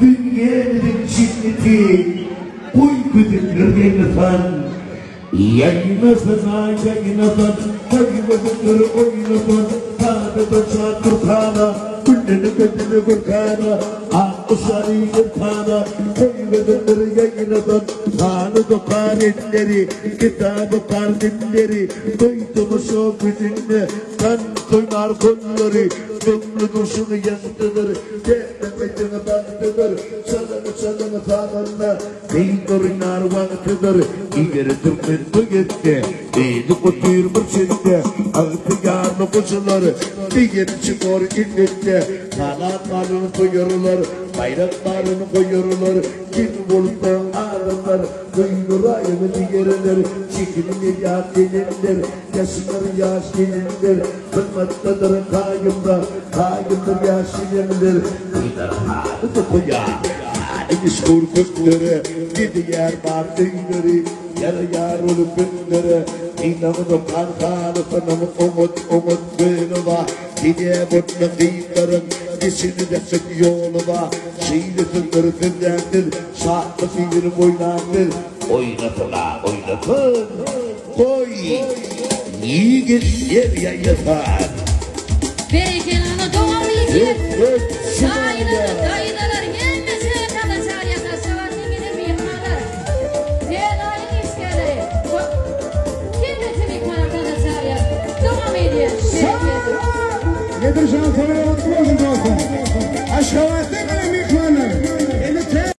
Dünyemizin şiddeti Uykudur kırgınlısan Yanmasın ağaca inasan Kaymasındır oynasan Sağda taşa kurtana Gündeni bedini kurtana Akuşarı kurtana Kaymasındır yayınasan Sağını dokar etleri Kitabı kardinleri Duydum şu gücünü Kanlı koynar kolları Dumlu durşunu yandıdır Cehennemetine baktıdır Çalını çalını tanrına Beynorinar vaktıdır İleri tırmıntı gitti İyiydi kutuyor mırçinde Altı yarlı koşuları Bir yeri çıkıyor illette Kanatlarını koyuyorlar Bayraklarını koyuyorlar Kim buluttan ağrılar Duyulur ayını diğerler Çekilir ya gelinler Yaşınlar yaş gelinler Kırmaktadır kayımda Kayımdır yaş gelinler Kıylar ağrı koya Deniz korkutları Gidi yer var duyları Yarı yar olup günleri İnanın kankanı sanımı umut umut gönüla Gidiye mutlu kıyımların Dişini de sık yoluna Şeyli sındır sınderdir Sahte sihir oynandır Oynatın ha oynatın. Koy. Yiğit yer yayatan Berekenanı doğamayacak. Evet, Şairler, Gedircan kameraya bakmıyorsun dostum. Aşka vaatler mi mikmanı?